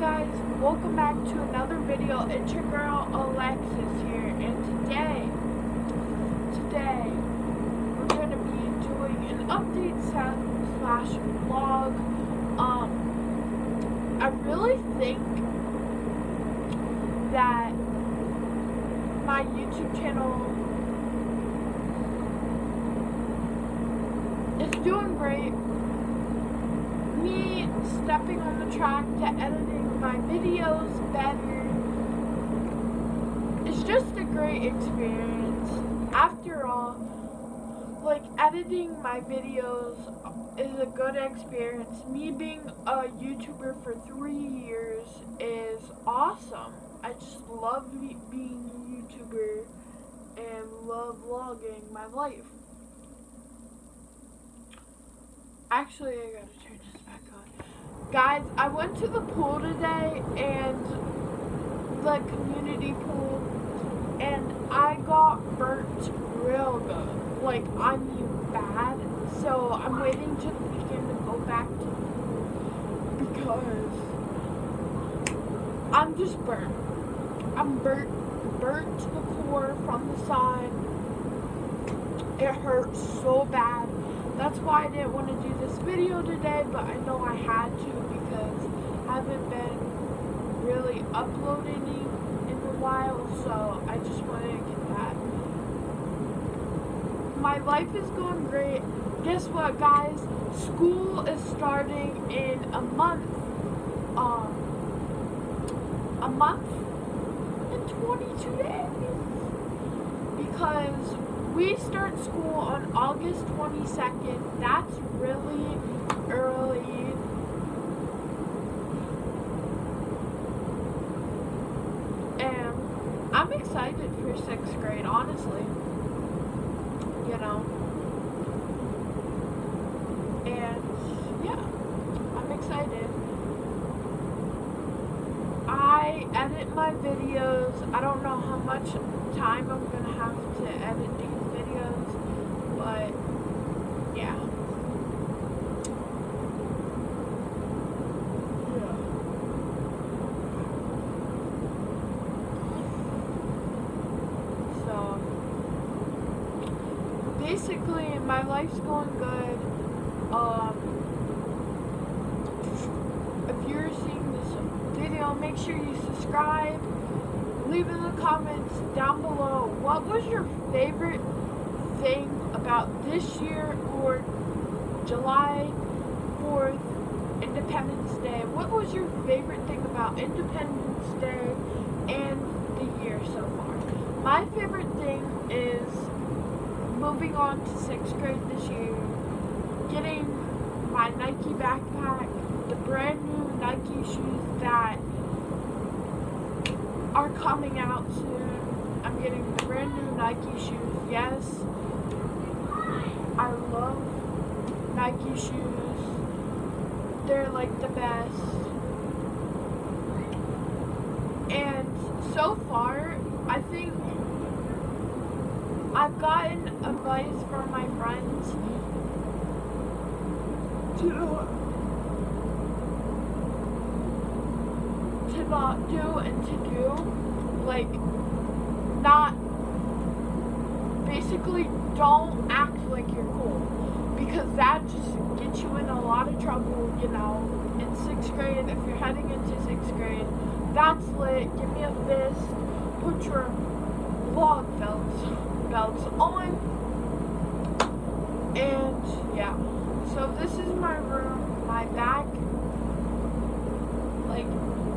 guys, welcome back to another video. It's your girl Alexis here, and today, today, we're going to be doing an update set slash vlog. Um, I really think that my YouTube channel is doing great me stepping on the track to editing my videos better it's just a great experience. After all, like editing my videos is a good experience. Me being a YouTuber for three years is awesome. I just love being a YouTuber and love vlogging my life. Actually, I gotta on. Guys, I went to the pool today and the community pool and I got burnt real good. Like, I mean bad. So I'm waiting to the weekend to go back to the pool because I'm just burnt. I'm burnt, burnt to the core from the side. It hurts so bad. That's why I didn't want to do this video today, but I know I had to because I haven't been really uploading in a while, so I just wanted to get that. My life is going great. Guess what, guys? School is starting in a month. Um, a month and 22 days. Because we start school on August 22nd. That's really early. And I'm excited for sixth grade, honestly. You know. And yeah, I'm excited. I edit my videos. I don't know how much time I'm gonna have to edit these videos, but yeah. So basically, my life's going good. Um, if you're seeing this video, make sure you subscribe. Leave in the comments down below what was your favorite thing about this year or July 4th, Independence Day. What was your favorite thing about Independence Day and the year so far? My favorite thing is moving on to sixth grade this year, getting my Nike backpack, the brand new Nike shoes that are coming out soon. I'm getting the brand new Nike shoes. Yes, I love Nike shoes. They're like the best. And so far, I think gotten advice from my friends. To to not do and to do like not basically don't act like you're cool. Because that just gets you in a lot of trouble you know in sixth grade. If you're heading into sixth grade that's lit. Give me a fist. Put your vlog belts belts on and yeah so this is my room my back like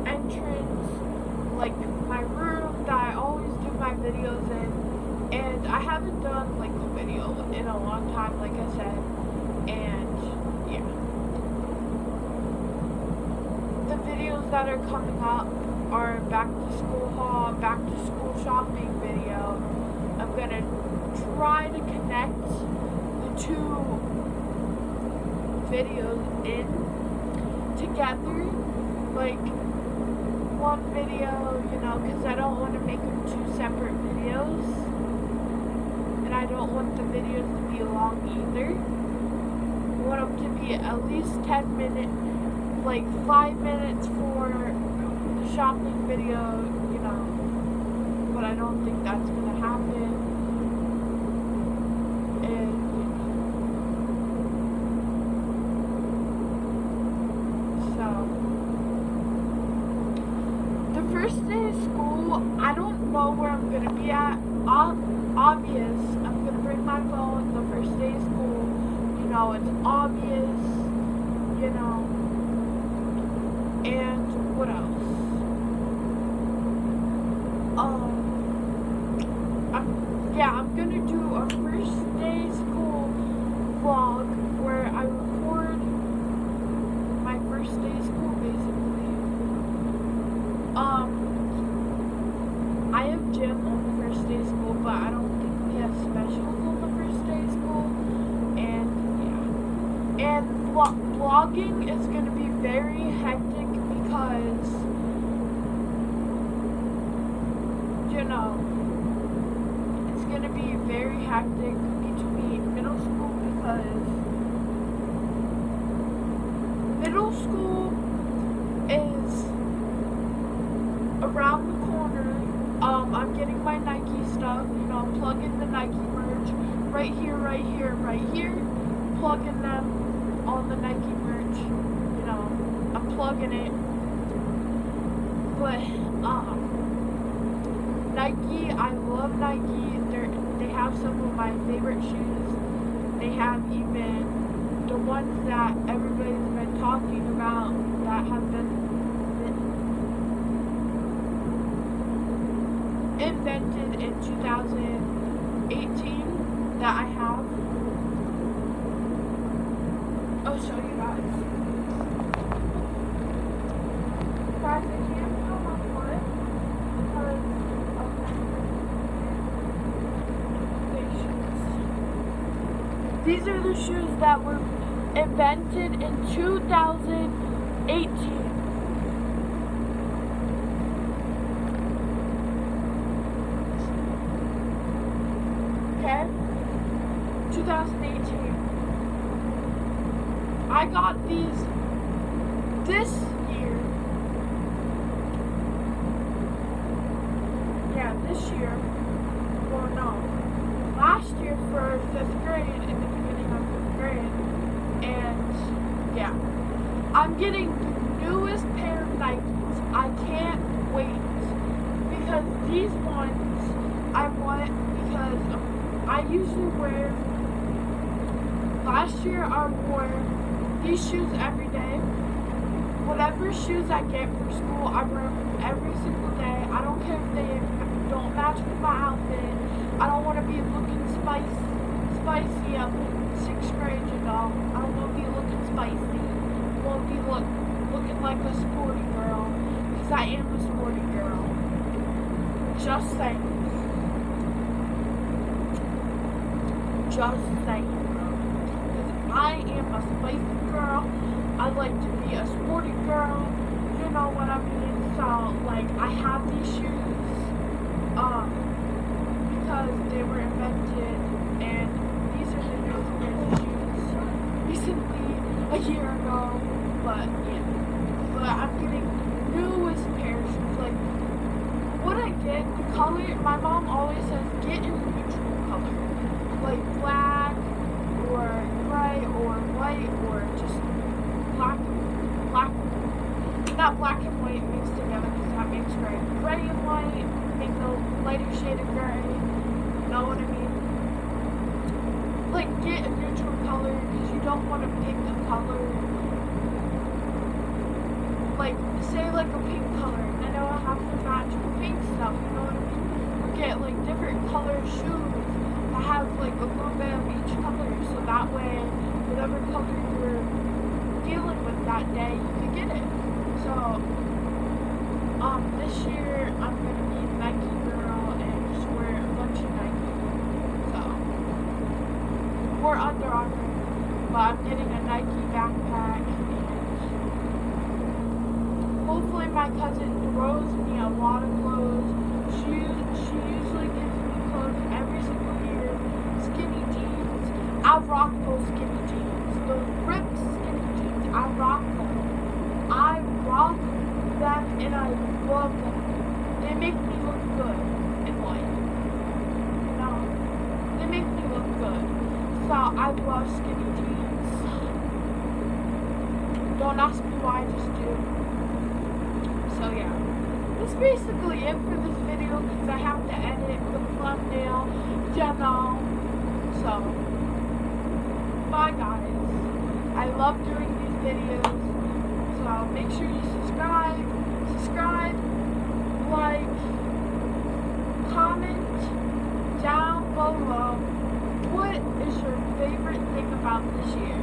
entrance, like my room that I always do my videos in. And I haven't done like a video in a long time, like I said. And yeah. The videos that are coming up are back to school haul, back to school shopping video. I'm gonna try to connect the two videos in together like one video, you know, because I don't want to make them two separate videos. And I don't want the videos to be long either. I want them to be at least 10 minutes, like 5 minutes for the shopping video, you know, but I don't think that's gonna happen. And so the first day of school, I don't know where I'm gonna be at. Ob- obvious, I'm gonna bring my phone the first day of school. You know, it's obvious. You know, and what else? Um, I'm, yeah, I'm gonna do a first day school vlog where I record my first day of school basically. Um, I have gym on the first day of school, but I don't think we have specials on the first day of school. And yeah, and vlog- vlogging is gonna be very hectic because you know it's gonna be very hectic between middle school because middle school is around the corner. Um, I'm getting my Nike stuff, you know, plug in the Nike merch right here, right here, plugging them on the Nike merch, you know, I'm plugging it. But um, Nike, I love Nike. They they have some of my favorite shoes. They have even the ones that everybody's been talking about that have been invented in 2018 that I have. I'll show you guys. Guys, I can't feel my foot because of my These are the shoes that were invented in 2018. Okay? 2018. I got these this year. Yeah, this year. Or no. Last year for fifth grade, in the beginning of fifth grade. And yeah. I'm getting newest pair of Nikes. I can't wait. Because these ones I want because I usually wear last year I wore these shoes every day. Whatever shoes I get for school, I wear them every single day. I don't care if they don't match with my outfit. I don't want to be looking spicy, spicy up in sixth grade, you know. I don't want to be looking spicy. I want to be look, looking like a sporty girl. Because I am a sporty girl. Just saying. Just saying. Because I am a spicy girl. I like to be a sporty girl. You know what I mean? So, like, I have these shoes um, because they were invented, and these are the newest pair of shoes recently, a year ago. But, yeah. But I'm getting the newest pair of shoes. Like, what I get, the color, my mom always says, get a neutral color. Like black, or gray, or white, or just black, black, not black and white mixed together because that makes gray. Gray and white make the lighter shade of gray. You know what I mean? Like get a neutral color because you don't want to pick a color. Like say like a pink color, and then it'll have to match pink stuff. You know what I mean? Or get like different color shoes that have like a little bit of each color, so that way whatever color you're dealing with that day, you can get it. So, um, this year I'm gonna be Nike girl and just wear a bunch of Nike. So, or Under Armour, but I'm getting a Nike backpack and hopefully my cousin throws me a lot of clothes. She she usually gives me clothes every single year. Skinny jeans. I rock those skinny jeans. Those ripped skinny jeans. I rock them. I rock them and I love them. They make me look good in life. You know? They make me look good. So I love skinny jeans. Don't ask me why, I just do. So yeah. That's basically it for this video because I have to edit the thumbnail, you. So, bye guys. I love doing these videos. So make sure you subscribe, subscribe, like, comment down below. What is your favorite thing about this year?